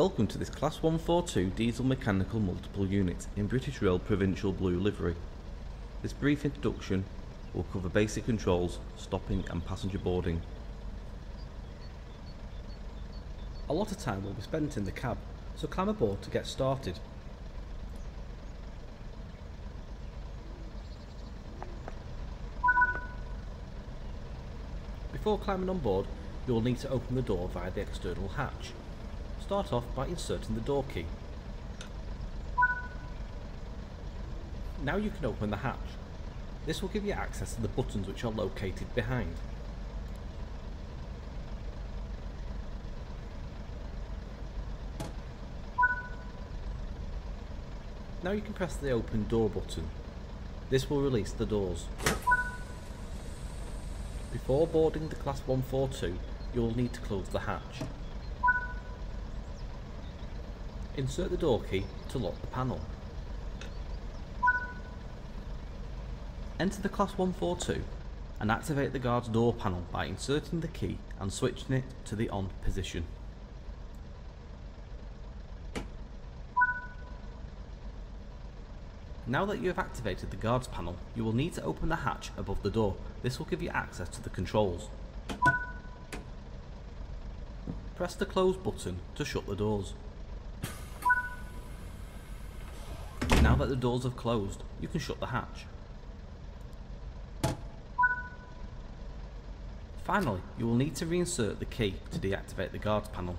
Welcome to this Class 142 diesel mechanical multiple unit in British Rail Provincial Blue livery. This brief introduction will cover basic controls, stopping and passenger boarding. A lot of time will be spent in the cab, so climb aboard to get started. Before climbing on board, you will need to open the door via the external hatch. Start off by inserting the door key. Now you can open the hatch. This will give you access to the buttons which are located behind. Now you can press the open door button. This will release the doors. Before boarding the Class 142, you will need to close the hatch. Insert the door key to lock the panel. Enter the Class 142 and activate the guard's door panel by inserting the key and switching it to the on position. Now that you have activated the guards panel, you will need to open the hatch above the door. This will give you access to the controls. Press the close button to shut the doors. Now that the doors have closed, you can shut the hatch. Finally, you will need to reinsert the key to deactivate the guards panel.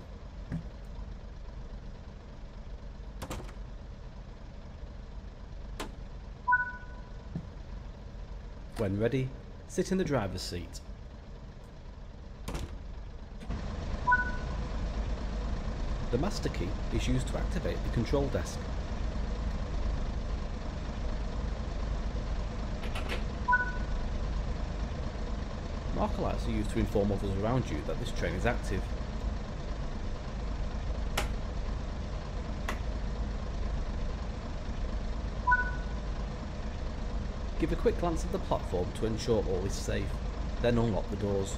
When ready, sit in the driver's seat. The master key is used to activate the control desk. Marker lights are used to inform others around you that this train is active. Give a quick glance at the platform to ensure all is safe, then unlock the doors.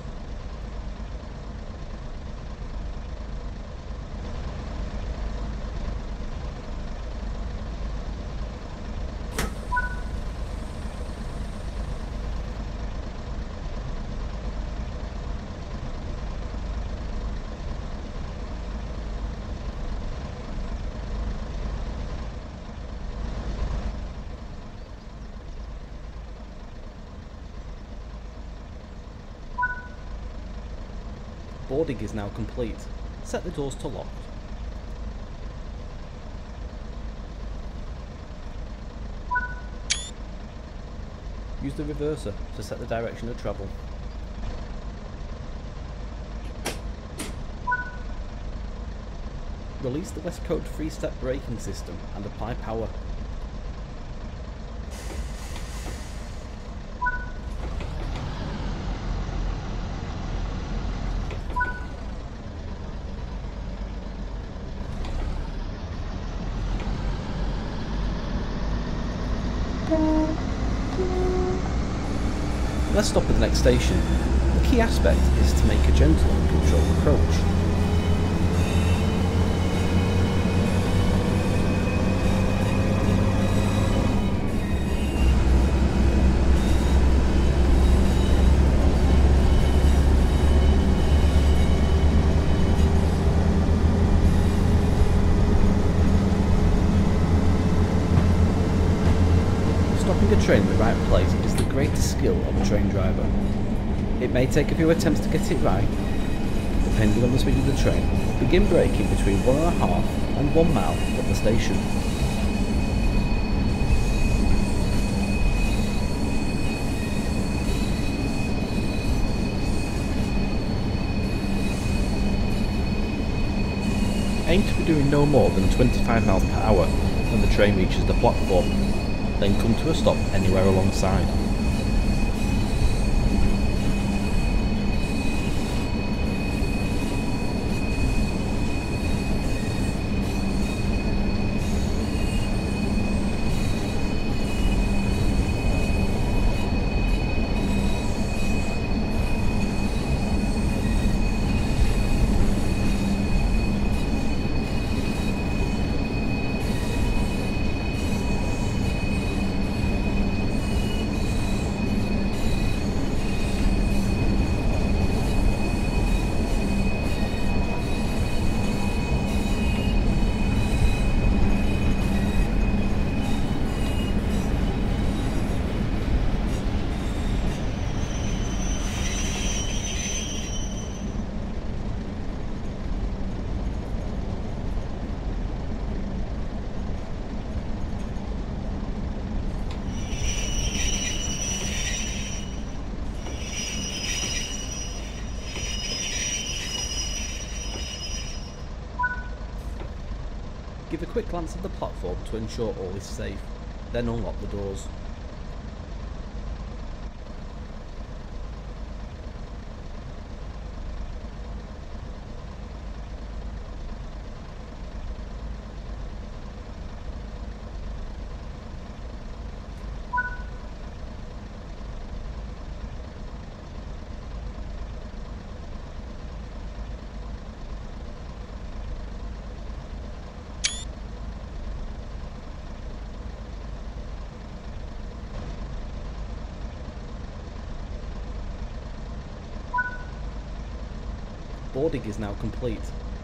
Boarding is now complete. Set the doors to lock. Use the reverser to set the direction of travel. Release the Westcode three-step braking system and apply power. Let's stop at the next station. The key aspect is to make a gentle and controlled approach. Train driver. It may take a few attempts to get it right, depending on the speed of the train. Begin braking between one and a half and one mile at the station. Aim to be doing no more than 25 miles per hour when the train reaches the platform then come to a stop anywhere alongside. Give a quick glance at the platform to ensure all is safe, then unlock the doors. Boarding is now complete.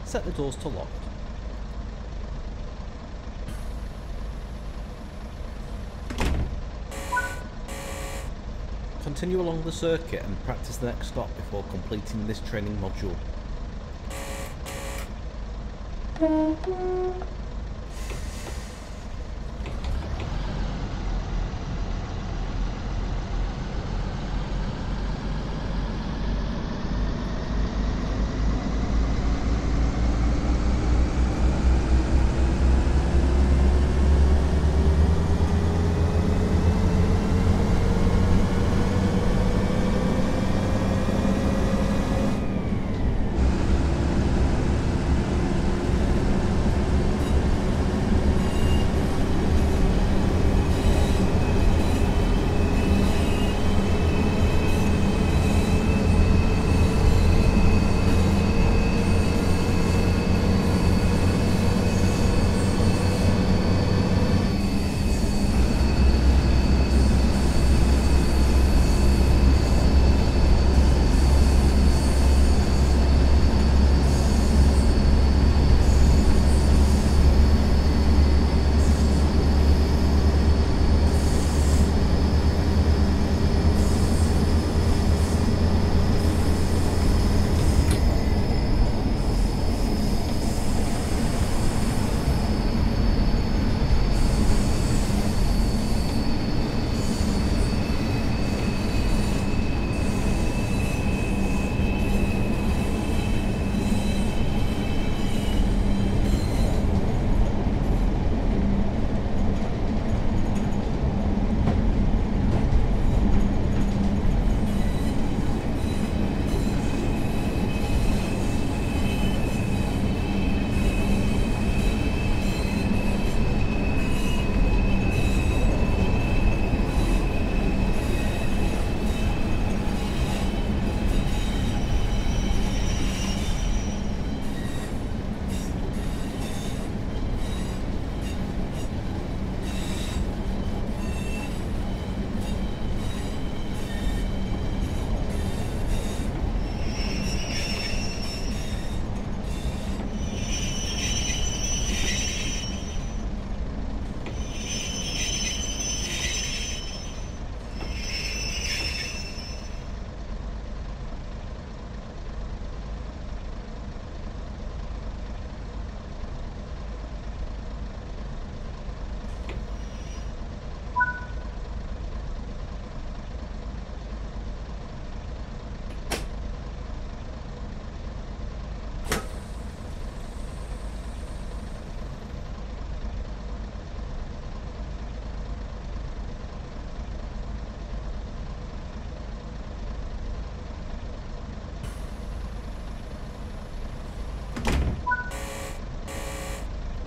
Set the doors to locked. Continue along the circuit and practice the next stop before completing this training module.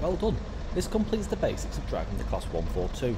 Well done. This completes the basics of driving the Class 142.